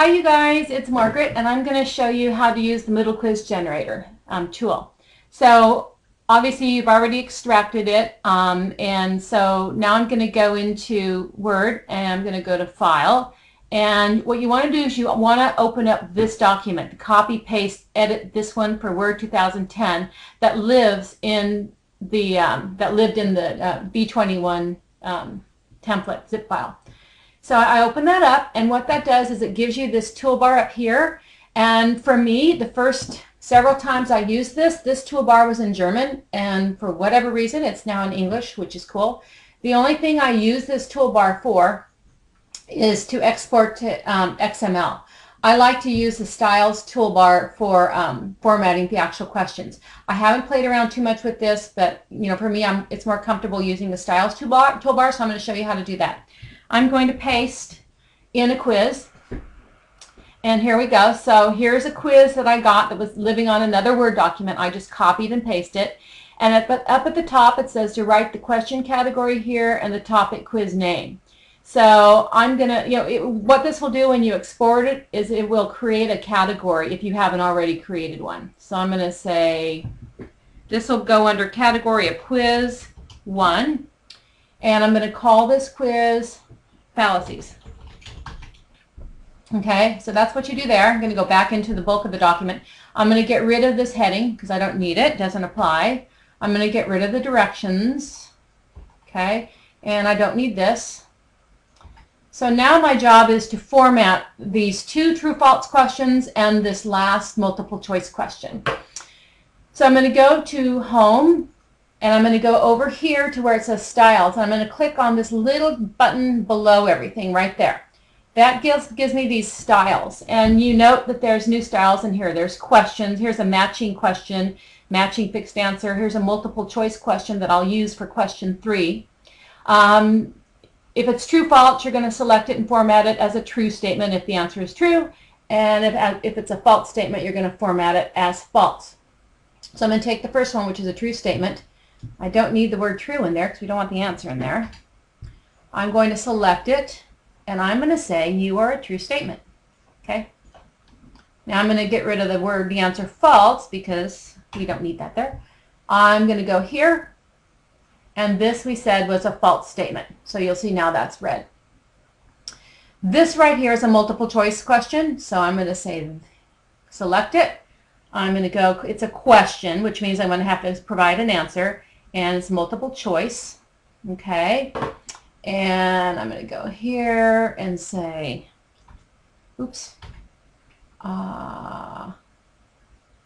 Hi you guys, it's Margaret and I'm going to show you how to use the Moodle Quiz Generator um, tool. So obviously you've already extracted it um, and so now I'm going to go into Word and I'm going to go to File and what you want to do is you want to open up this document, copy, paste, edit this one for Word 2010 that lives in the um, that lived in the uh, B21 um, template zip file. So I open that up and what that does is it gives you this toolbar up here and for me the first several times I used this this toolbar was in German and for whatever reason it's now in English which is cool. The only thing I use this toolbar for is to export to um, XML. I like to use the styles toolbar for um, formatting the actual questions. I haven't played around too much with this, but you know, for me, I'm, it's more comfortable using the styles toolbar, toolbar, so I'm going to show you how to do that. I'm going to paste in a quiz. And here we go. So here's a quiz that I got that was living on another Word document. I just copied and pasted it. And up at the top it says to write the question category here and the topic quiz name. So I'm going to, you know, it, what this will do when you export it is it will create a category if you haven't already created one. So I'm going to say this will go under category of quiz 1. And I'm going to call this quiz fallacies. Okay, so that's what you do there. I'm going to go back into the bulk of the document. I'm going to get rid of this heading because I don't need it. Doesn't apply. I'm going to get rid of the directions. Okay, and I don't need this. So now my job is to format these two true-false questions and this last multiple choice question. So I'm going to go to Home, and I'm going to go over here to where it says styles. I'm going to click on this little button below everything right there. That gives, gives me these styles. And you note that there's new styles in here. There's questions. Here's a matching question, matching fixed answer. Here's a multiple choice question that I'll use for question three. Um, if it's true false, you're going to select it and format it as a true statement if the answer is true. And if, if it's a false statement, you're going to format it as false. So I'm going to take the first one, which is a true statement, I don't need the word true in there because we don't want the answer in there. I'm going to select it and I'm going to say you are a true statement. Okay. Now I'm going to get rid of the word the answer false because we don't need that there. I'm going to go here and this we said was a false statement. So you'll see now that's red. This right here is a multiple choice question. So I'm going to say select it. I'm going to go, it's a question, which means I'm going to have to provide an answer and it's multiple choice. Okay. And I'm going to go here and say, oops, uh,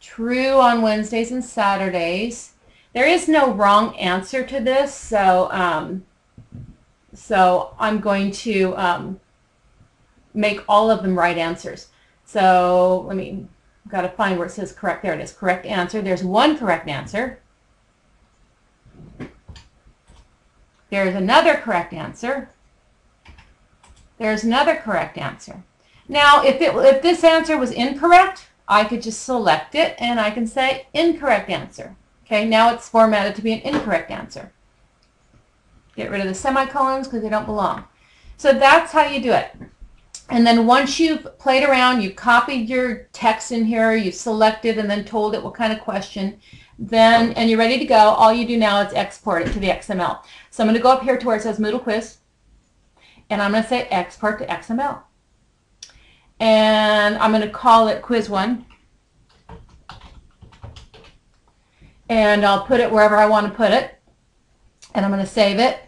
true on Wednesdays and Saturdays. There is no wrong answer to this, so um, so I'm going to um, make all of them right answers. So let me, got to find where it says correct. There it is, correct answer. There's one correct answer. There's another correct answer. There's another correct answer. Now, if, it, if this answer was incorrect, I could just select it and I can say incorrect answer. Okay, now it's formatted to be an incorrect answer. Get rid of the semicolons because they don't belong. So that's how you do it. And then once you've played around, you've copied your text in here, you've selected and then told it what kind of question, then, and you're ready to go, all you do now is export it to the XML. So I'm going to go up here to where it says Moodle Quiz, and I'm going to say export to XML. And I'm going to call it Quiz 1. And I'll put it wherever I want to put it. And I'm going to save it.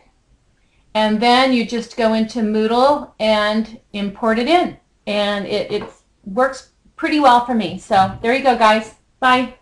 And then you just go into Moodle and import it in. And it, it works pretty well for me. So there you go, guys. Bye.